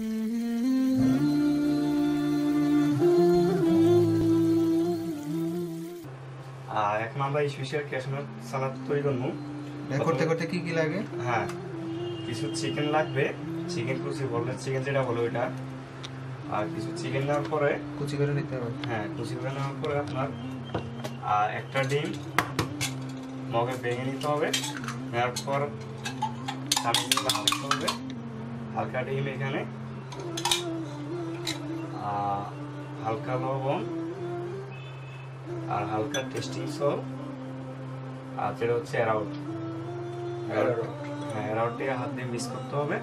আর এখন আমরা এই সুইসের ক্যাশমের সালাদ তৈরি করব। করতে করতে কি কি লাগে? হ্যাঁ কিছু চিকেন লাগবে চিকেন কুচি বললে চিকেন যেটা হলো ওইটা। আর কিছু চিকেন নেওয়ার পরে কুচি করে নিতে হবে। হ্যাঁ কুচি করে নেওয়ার পরে আপনার আর একটা ডিম মগে ভেঙে নিতে হবে। নেওয়ার পর চামচ দিয়ে হবে হালকা ডিম এখানে হালকা লবণ আর হালকা টেস্টিং সল আর যেটা হচ্ছে অ্যারাউট হ্যাঁ অ্যারাউটটিকে হাত দিয়ে মিক্স করতে হবে।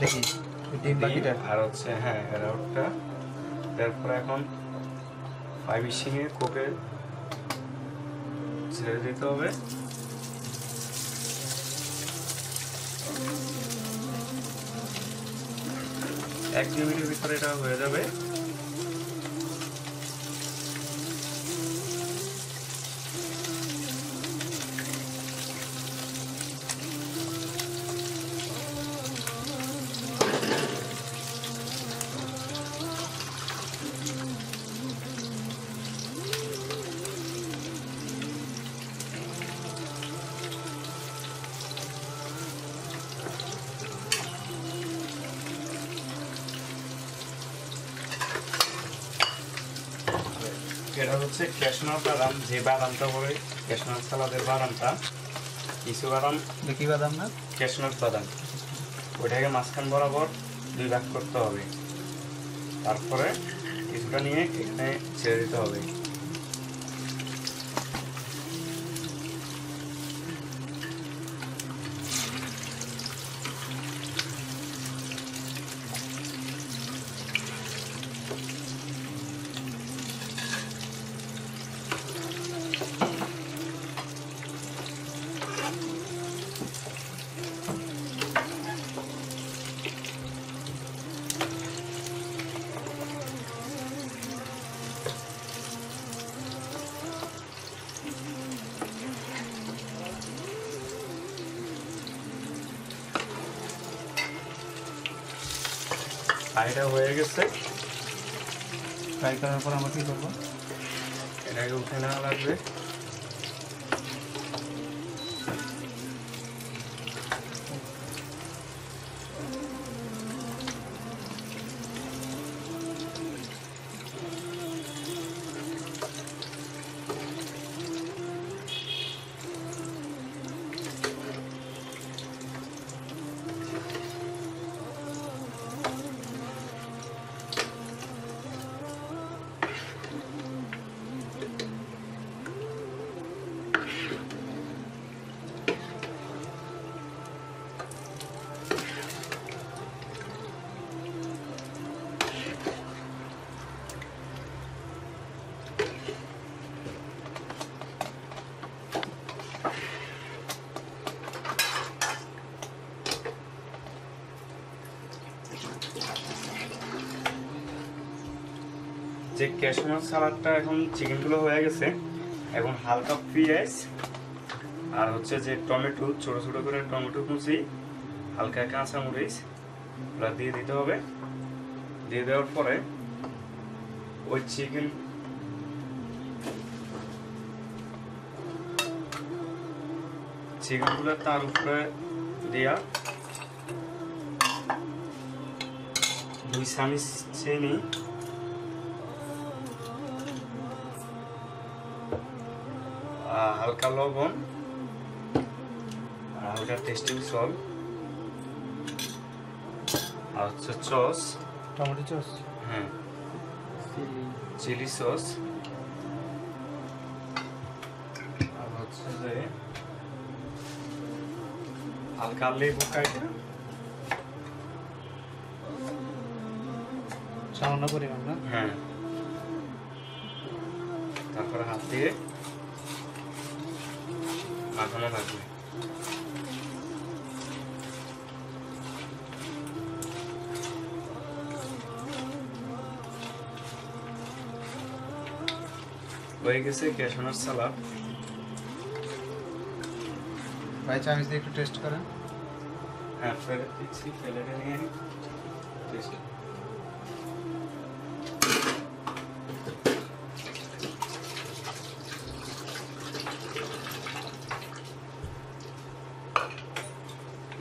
দেখি ডিম বাকিটা। আর হচ্ছে হ্যাঁ অ্যারাউটটা তারপরে এখন এর কোপে ছেড়ে দিতে হবে। এক দুই মিনিটের ভিতরে এটা হয়ে যাবে। এটা হচ্ছে ক্যাশনার বাদাম যে বাদামটা বলে ক্যাশনার সালাদের বাদামটা কিছু বাদাম দেখি বাদাম না? ক্যাশনাট বাদাম। ওইটাকে মাঝখান বরাবর দুই ভাগ করতে হবে। তারপরে কিছুটা নিয়ে এখানে ছেড়ে দিতে হবে। আর এটা হয়ে গেছে। ফ্রাই করার পর আমরা কি করব? এটাকে উঠে নেওয়া লাগবে। যে ক্যাশমার সালাদটা এখন চিকেনগুলো হয়ে গেছে, এখন হালকা পেঁয়াজ, আর হচ্ছে যে টমেটো, ছোট ছোট করে টমেটো কুচি, হালকা কাঁচা মরিচ ওগুলো দিয়ে দিতে হবে। দিয়ে দেওয়ার পরে ওই চিকেন চিকেনগুলো তার উপরে দেওয়া দুই চামিচ চিনি হালকা লবণ আর হালকা টেস্টিং সল আর হচ্ছে সস। Tomato sauce. হ্যাঁ। চিলি। সস। আর হচ্ছে যে হালকা লেবু কাইটা সামান্য পরিমাণ না? হ্যাঁ। তারপরে হাত দিয়ে মাখানো লাগবে হয়ে গেছে ক্যাশনার সালাদ। ভাই চামিচ দিয়ে একটু টেস্ট করেন। হ্যাঁ ফেলে দিচ্ছি ফেলে নিয়ে নিই।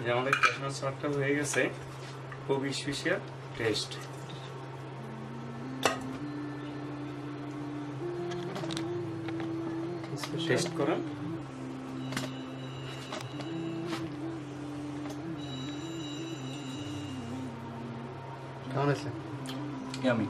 যে আমাদের ক্যাশনার সালাদটা হয়ে গেছে খুব স্পেশাল টেস্ট টেস্ট করুন। কেমন আছে ইয়ামি